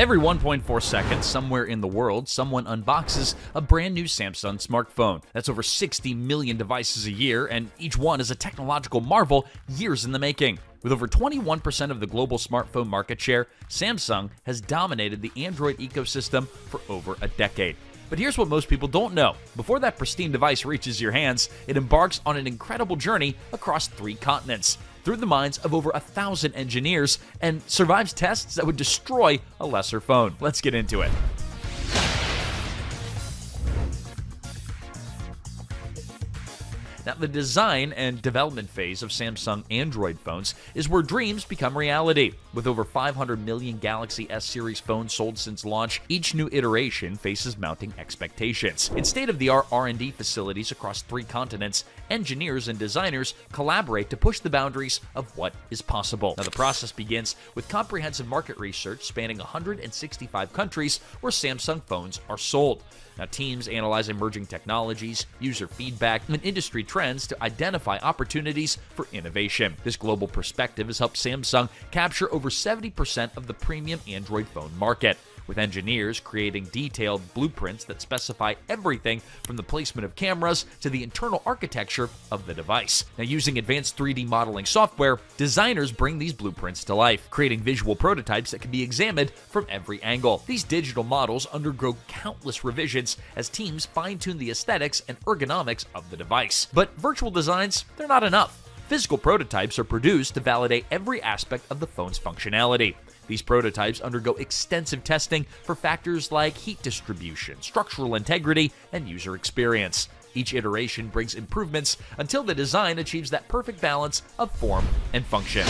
Every 1.4 seconds, somewhere in the world, someone unboxes a brand new Samsung smartphone. That's over 60 million devices a year, and each one is a technological marvel years in the making. With over 21% of the global smartphone market share, Samsung has dominated the Android ecosystem for over a decade. But here's what most people don't know. Before that pristine device reaches your hands, it embarks on an incredible journey across three continents through the minds of over a thousand engineers and survives tests that would destroy a lesser phone. Let's get into it. Now, the design and development phase of Samsung Android phones is where dreams become reality. With over 500 million Galaxy S series phones sold since launch, each new iteration faces mounting expectations. In state-of-the-art R&D facilities across three continents, engineers and designers collaborate to push the boundaries of what is possible. Now, the process begins with comprehensive market research spanning 165 countries where Samsung phones are sold. Now, teams analyze emerging technologies, user feedback, and industry trends to identify opportunities for innovation. This global perspective has helped Samsung capture over 70% of the premium Android phone market with engineers creating detailed blueprints that specify everything from the placement of cameras to the internal architecture of the device. Now, using advanced 3D modeling software, designers bring these blueprints to life, creating visual prototypes that can be examined from every angle. These digital models undergo countless revisions as teams fine tune the aesthetics and ergonomics of the device. But virtual designs, they're not enough. Physical prototypes are produced to validate every aspect of the phone's functionality. These prototypes undergo extensive testing for factors like heat distribution, structural integrity, and user experience. Each iteration brings improvements until the design achieves that perfect balance of form and function.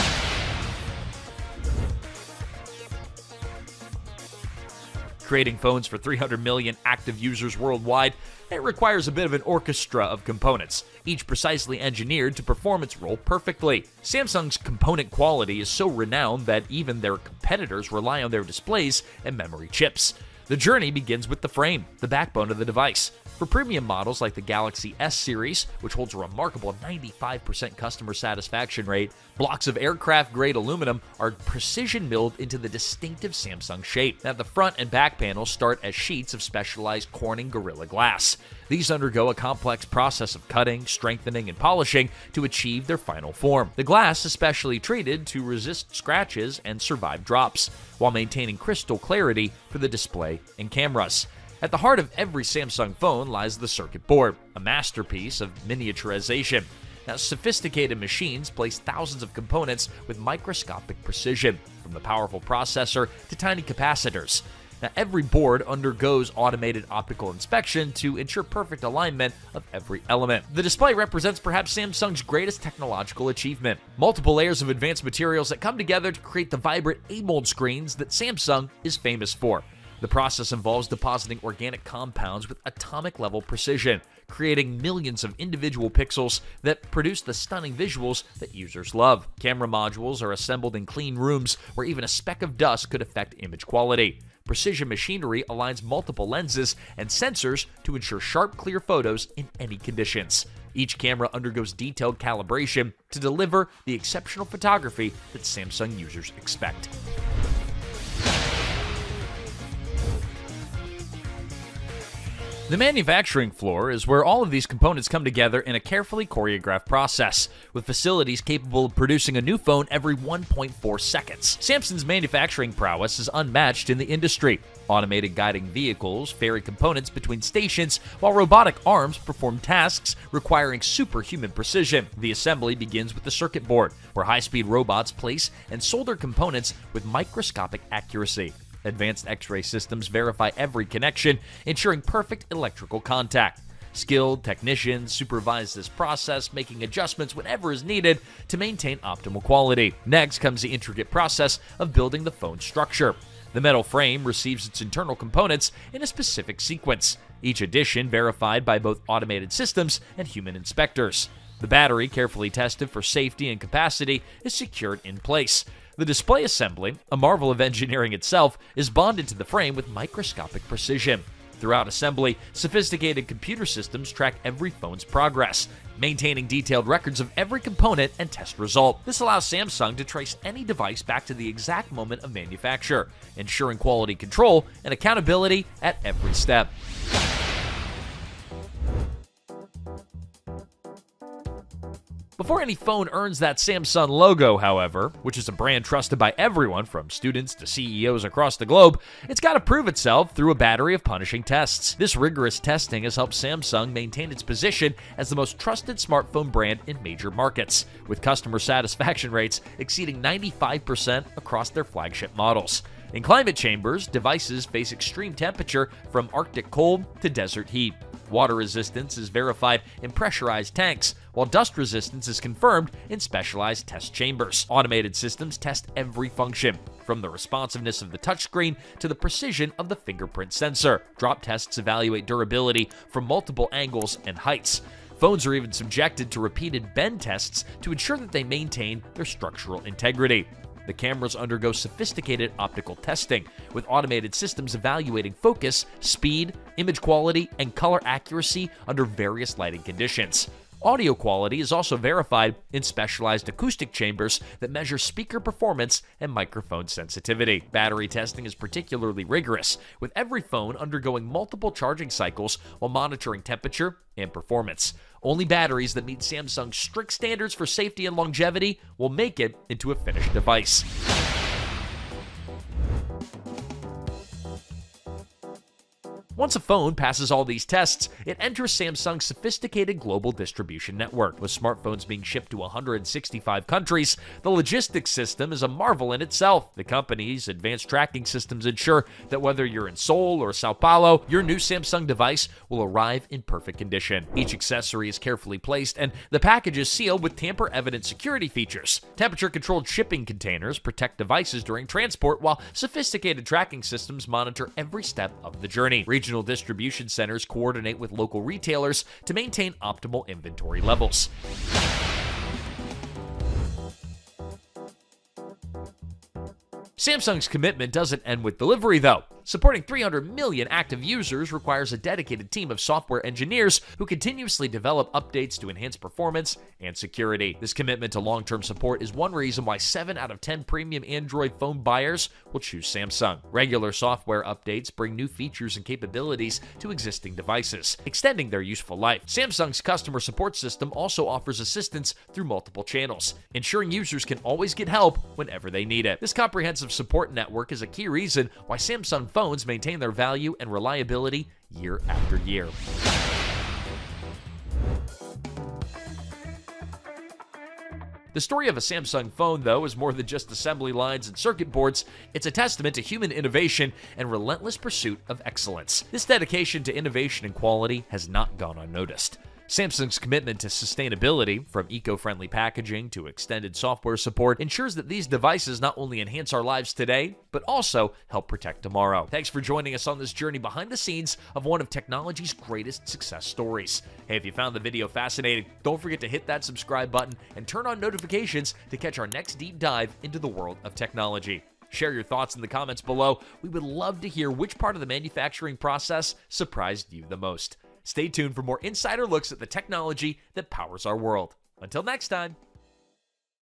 Creating phones for 300 million active users worldwide, it requires a bit of an orchestra of components, each precisely engineered to perform its role perfectly. Samsung's component quality is so renowned that even their competitors rely on their displays and memory chips. The journey begins with the frame, the backbone of the device. For premium models like the Galaxy S series, which holds a remarkable 95% customer satisfaction rate, blocks of aircraft grade aluminum are precision milled into the distinctive Samsung shape. Now, the front and back panels start as sheets of specialized Corning Gorilla Glass. These undergo a complex process of cutting, strengthening, and polishing to achieve their final form. The glass is specially treated to resist scratches and survive drops, while maintaining crystal clarity for the display and cameras. At the heart of every Samsung phone lies the circuit board, a masterpiece of miniaturization. Now, sophisticated machines place thousands of components with microscopic precision, from the powerful processor to tiny capacitors. Now, every board undergoes automated optical inspection to ensure perfect alignment of every element. The display represents perhaps Samsung's greatest technological achievement. Multiple layers of advanced materials that come together to create the vibrant AMOLED screens that Samsung is famous for. The process involves depositing organic compounds with atomic level precision, creating millions of individual pixels that produce the stunning visuals that users love. Camera modules are assembled in clean rooms where even a speck of dust could affect image quality. Precision machinery aligns multiple lenses and sensors to ensure sharp, clear photos in any conditions. Each camera undergoes detailed calibration to deliver the exceptional photography that Samsung users expect. The manufacturing floor is where all of these components come together in a carefully choreographed process, with facilities capable of producing a new phone every 1.4 seconds. Samsung's manufacturing prowess is unmatched in the industry. Automated guiding vehicles ferry components between stations, while robotic arms perform tasks requiring superhuman precision. The assembly begins with the circuit board, where high speed robots place and solder components with microscopic accuracy. Advanced X ray systems verify every connection, ensuring perfect electrical contact. Skilled technicians supervise this process, making adjustments whenever is needed to maintain optimal quality. Next comes the intricate process of building the phone structure. The metal frame receives its internal components in a specific sequence, each addition verified by both automated systems and human inspectors. The battery, carefully tested for safety and capacity, is secured in place. The display assembly, a marvel of engineering itself, is bonded to the frame with microscopic precision. Throughout assembly, sophisticated computer systems track every phone's progress. maintaining detailed records of every component and test result. This allows Samsung to trace any device back to the exact moment of manufacture, ensuring quality control and accountability at every step. Before any phone earns that Samsung logo, however, which is a brand trusted by everyone from students to CEOs across the globe, it's got to prove itself through a battery of punishing tests. This rigorous testing has helped Samsung maintain its position as the most trusted smartphone brand in major markets, with customer satisfaction rates exceeding 95% across their flagship models. In climate chambers, devices face extreme temperature from Arctic cold to desert heat. Water resistance is verified in pressurized tanks, while dust resistance is confirmed in specialized test chambers. Automated systems test every function, from the responsiveness of the touchscreen to the precision of the fingerprint sensor. Drop tests evaluate durability from multiple angles and heights. Phones are even subjected to repeated bend tests to ensure that they maintain their structural integrity. The cameras undergo sophisticated optical testing, with automated systems evaluating focus, speed, image quality, and color accuracy under various lighting conditions. Audio quality is also verified in specialized acoustic chambers that measure speaker performance and microphone sensitivity. Battery testing is particularly rigorous, with every phone undergoing multiple charging cycles while monitoring temperature and performance. Only batteries that meet Samsung's strict standards for safety and longevity will make it into a finished device. Once a phone passes all these tests, it enters Samsung's sophisticated global distribution network. With smartphones being shipped to 165 countries, the logistics system is a marvel in itself. The company's advanced tracking systems ensure that whether you're in Seoul or Sao Paulo, your new Samsung device will arrive in perfect condition. Each accessory is carefully placed, and the package is sealed with tamper-evident security features. Temperature-controlled shipping containers protect devices during transport, while sophisticated tracking systems monitor every step of the journey. Regional Regional distribution centers coordinate with local retailers to maintain optimal inventory levels. Samsung's commitment doesn't end with delivery, though. Supporting 300 million active users requires a dedicated team of software engineers who continuously develop updates to enhance performance and security. This commitment to long term support is one reason why 7 out of 10 premium Android phone buyers will choose Samsung. Regular software updates bring new features and capabilities to existing devices, extending their useful life. Samsung's customer support system also offers assistance through multiple channels, ensuring users can always get help whenever they need it. This comprehensive support network is a key reason why Samsung phones maintain their value and reliability year after year. The story of a Samsung phone, though, is more than just assembly lines and circuit boards. It's a testament to human innovation and relentless pursuit of excellence. This dedication to innovation and quality has not gone unnoticed. Samsung's commitment to sustainability, from eco friendly packaging to extended software support, ensures that these devices not only enhance our lives today, but also help protect tomorrow. Thanks for joining us on this journey behind the scenes of one of technology's greatest success stories. Hey, if you found the video fascinating, don't forget to hit that subscribe button and turn on notifications to catch our next deep dive into the world of technology. Share your thoughts in the comments below. We would love to hear which part of the manufacturing process surprised you the most. Stay tuned for more insider looks at the technology that powers our world. Until next time.